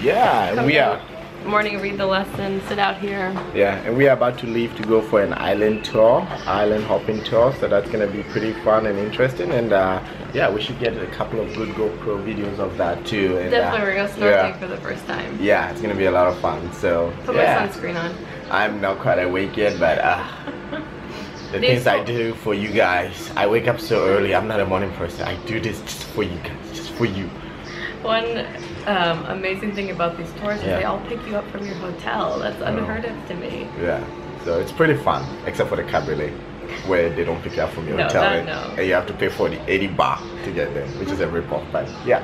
Yeah, Come we are. Morning, read the lesson, sit out here. Yeah, and we are about to leave to go for an island tour, island hopping tour. So that's gonna be pretty fun and interesting. And uh, yeah, we should get a couple of good GoPro videos of that too. And, Definitely, uh, we're going to snorkeling yeah. for the first time. Yeah, it's gonna be a lot of fun. So Put yeah. my sunscreen on. I'm not quite awake yet, but uh, the These things I do for you guys. I wake up so early. I'm not a morning person. I do this just for you guys, just for you. One um, amazing thing about these tours is they all pick you up from your hotel. That's unheard of to me. Yeah, so it's pretty fun, except for the cabaret, where they don't pick you up from your No, hotel, that and, no. and you have to pay for the 80 baht to get there, which is a rip-off. But yeah.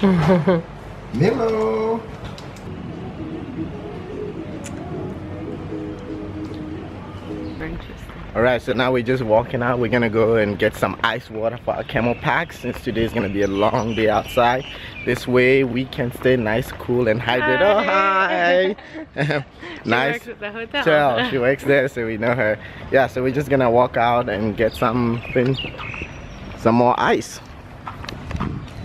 Mimo. Very interesting. All right, so now we're just walking out. We're gonna go and get some ice water for our camel packs since today's gonna be a long day outside. This way we can stay nice, cool, and hydrated. Oh, hi! nice. She works at the hotel. She works there, so we know her. Yeah, so we're just gonna walk out and get something, some more ice.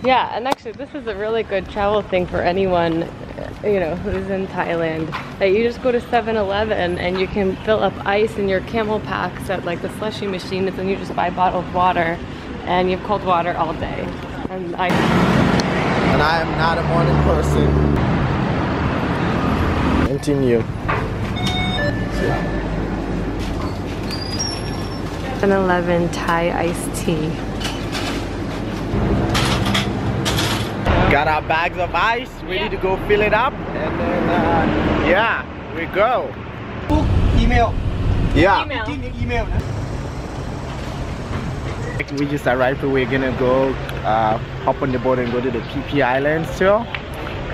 Yeah, and actually this is a really good travel thing for anyone, you know, who's in Thailand. That you just go to 7-Eleven and you can fill up ice in your camel packs at like the slushy machine and then you just buy bottled water and you have cold water all day. And I And I am not a morning person. Continue. 7-Eleven Thai iced tea. Got our bags of ice ready yeah. to go fill it up and then uh, yeah, we go. Email. Yeah. Email. We just arrived. We're gonna go uh, hop on the boat and go to the Phi Phi Islands still.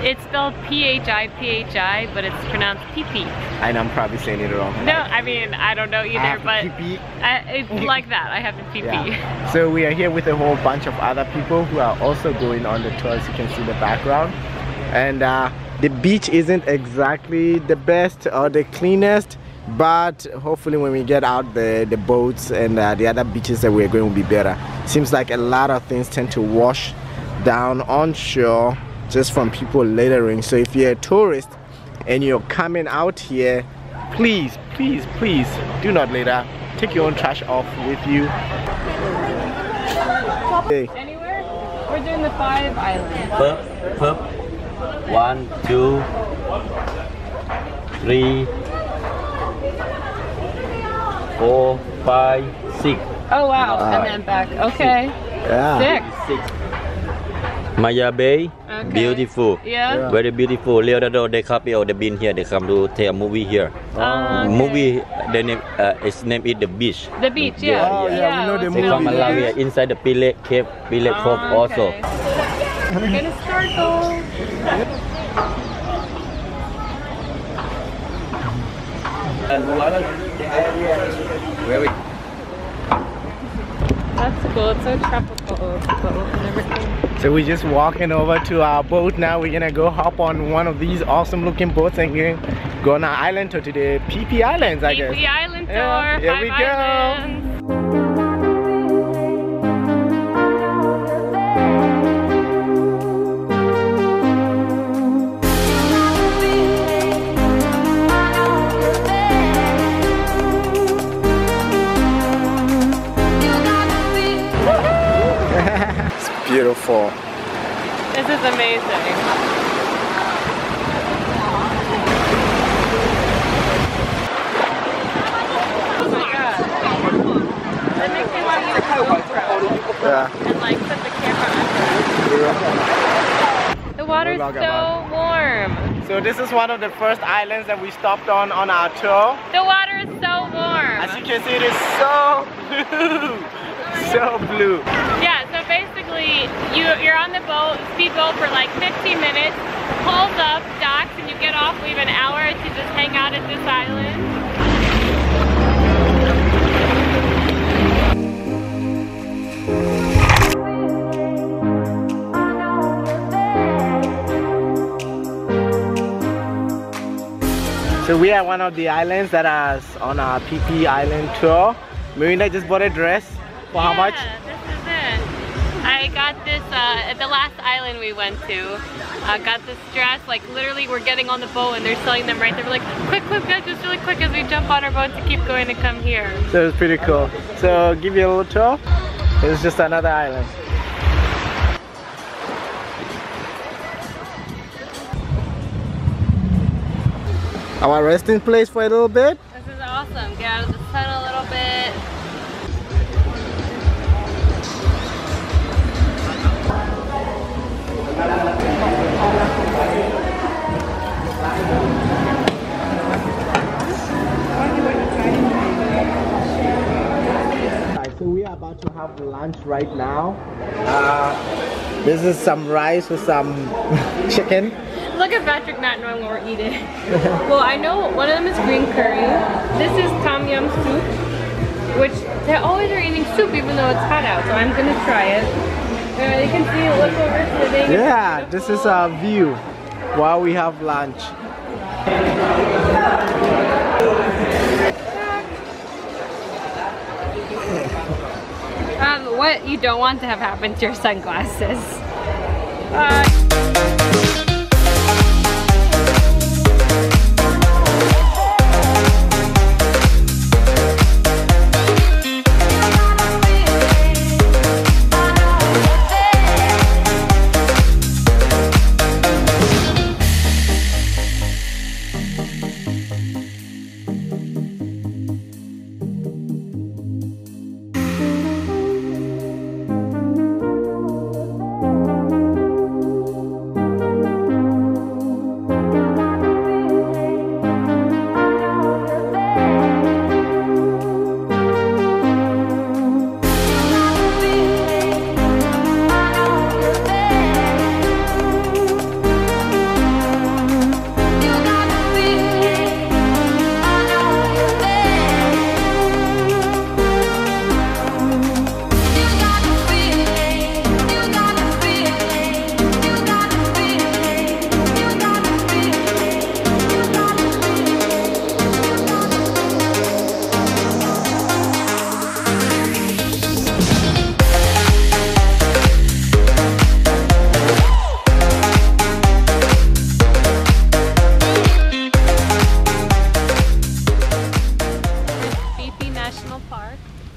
It's spelled P-H-I-P-H-I, but it's pronounced pee-pee. And I'm probably saying it wrong. No, I mean, I don't know I either, but PP. I, it's like that. I have to pee-pee. Yeah. So we are here with a whole bunch of other people who are also going on the tour as you can see in the background. And uh, the beach isn't exactly the best or the cleanest, but hopefully when we get out the, the boats and uh, the other beaches that we're going will be better. Seems like a lot of things tend to wash down on shore just from people littering. So if you're a tourist and you're coming out here, please, please, please do not litter. Take your own trash off with you. Okay. Anywhere? We're doing the five islands. Purp, purp. One, two, three, four, five, six. Oh wow, Wow. and then back. Okay. Yeah. Six. Six. Maya Bay, Okay. beautiful. Yeah. Very beautiful. Leonardo DiCaprio, they been here. They come to take a movie here. Oh, okay. Movie, the name, uh, its name is The Beach. The beach, yeah. Oh, yeah, we know the They movie. come Movie. Malawi inside the Pile Cave, Pile Cove Oh, also. okay. We're gonna snorkel. That's cool. It's so tropical boat and everything. So we're just walking over to our boat now. We're gonna go hop on one of these awesome looking boats and go- on our island tour to the Phi Phi Islands, I guess. Phi Phi Island tour. Yeah, here five we go. islands. Beautiful. This is amazing. Oh my god. That makes me want to use a Yeah. and like put the camera under. The water's so warm. So this is one of the first islands that we stopped on on our tour. The water is so warm. As you can see, it is so blue. So blue. Yeah, so basically you, you're on the boat, speedboat for like 15 minutes, pulls up, docks, and you get off, leave an hour to just hang out at this island. So we are one of the islands that are on our Phi Phi Island tour. Marina just bought a dress. For how much? Uh, at the last island we went to. Uh, got this dress, like literally we're getting on the boat and they're selling them right there. We're like, quick, quick, guys, just really quick as we jump on our boat to keep going to come here. So it was pretty cool. So give you a little tour. It's just another island. Our resting place for a little bit. This is awesome. Get out of the sun lunch right now. Uh, this is some rice with some chicken. Look at Patrick not knowing what we're eating. well, I know one of them is green curry. This is tom yum soup, which they always are eating soup even though it's hot out. So I'm gonna try it. Uh, you can see look over sitting. Yeah, this is our view while we have lunch. Um, what you don't want to have happen to your sunglasses. Phi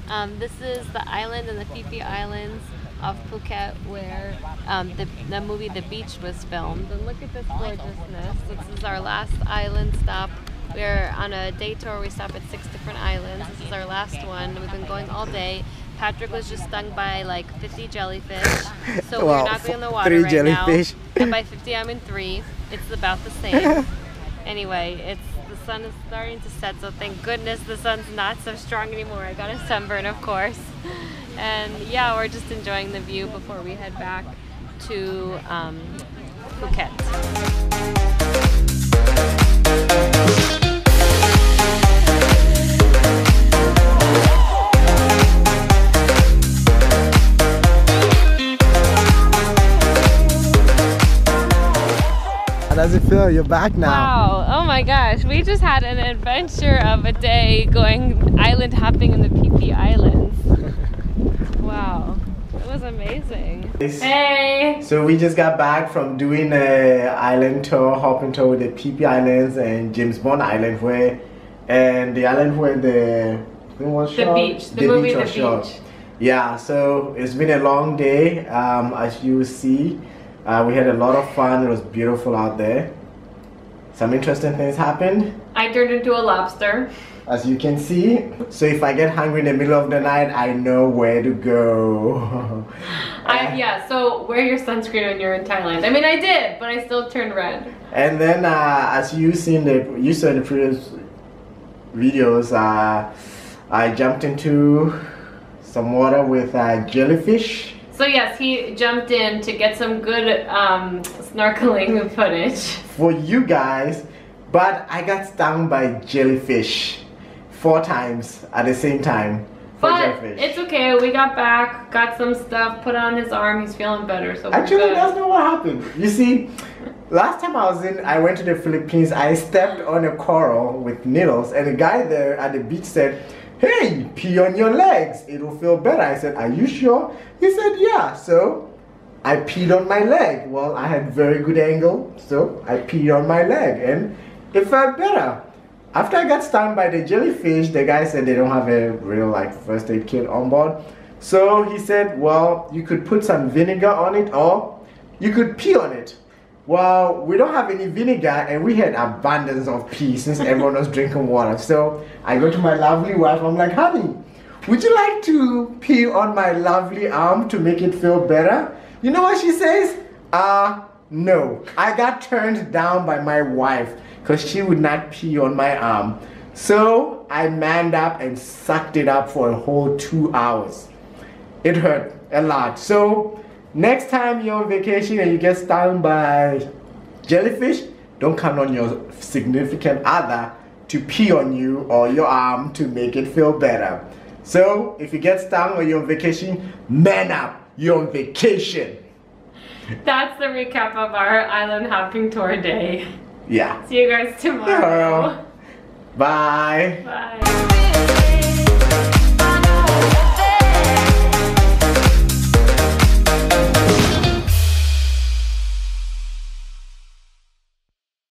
Um, this is the island in the Phi Islands of Phuket where um, the, the movie The Beach was filmed. And look at this gorgeousness. This is our last island stop. We're on a day tour. We stop at six different islands. This is our last one. We've been going all day. Patrick was just stung by like 50 jellyfish. So Well, we're not going in the water three right jellyfish. now. And by 50, I'm in three. It's about the same. anyway, it's the sun is starting to set, so thank goodness the sun's not so strong anymore. I got a sunburn, of course. And yeah, we're just enjoying the view before we head back to um, Phuket. You're back now. Wow, oh my gosh, we just had an adventure of a day going island hopping in the Phi Phi Islands. wow, it was amazing. Hey! So we just got back from doing a island tour, hopping tour with the PP Islands and James Bond Island, where and the island where the thing was The shot. beach, the movie was The shot. Beach. Yeah, so it's been a long day. Um, as you see, uh, we had a lot of fun. It was beautiful out there. Some interesting things happened, I turned into a lobster. as you can see. So if I get hungry in the middle of the night, I know where to go. I, yeah, so wear your sunscreen when you're in Thailand. I mean, I did, but I still turned red. And then, uh, as you seen the you saw in the previous videos, uh, I jumped into some water with uh, jellyfish. So yes, he jumped in to get some good um, snorkeling footage. for you guys, but I got stung by jellyfish four times at the same time. But it's okay. We got back, got some stuff, put on his arm. He's feeling better. So Actually, that's not what happened. You see, last time I was in, I went to the Philippines. I stepped on a coral with needles, and the guy there at the beach said, "Hey, pee on your legs. It'll feel better." I said, "Are you sure?" He said, "Yeah." So I peed on my leg. Well, I had very good angle, so I peed on my leg and it felt better. After I got stung by the jellyfish, the guy said they don't have a real like first aid kit on board. So he said, well, you could put some vinegar on it or you could pee on it. Well, we don't have any vinegar and we had abundance of pee since everyone was drinking water. So I go to my lovely wife, I'm like, honey, would you like to pee on my lovely arm to make it feel better? You know what she says? Uh, no. I got turned down by my wife because she would not pee on my arm. So I manned up and sucked it up for a whole two hours. It hurt a lot. So next time you're on vacation and you get stung by jellyfish, don't count on your significant other to pee on you or your arm to make it feel better. So if you get stung or you're on vacation, man up, you're on vacation. That's the recap of our island hopping tour day. Yeah. See you guys tomorrow. Bye. Bye.